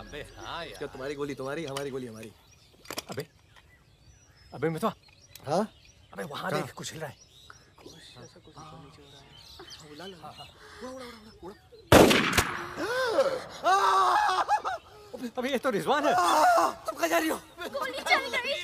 अबे हाँ यार। तुम्हारी गोली तुम्हारी हमारी गोली हमारी। अबे अबे मितवा हाँ? अबे वहाँ देख कुछ हिल रहा है। हाँ, हाँ। हाँ। अबे ये तो रिजवान है। तुम कहाँ जा रही हो? गोली चल रही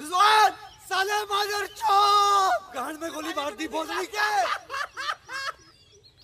रिजवान साले माजर चौक। गांड में गोली मार दी बोल रही क्या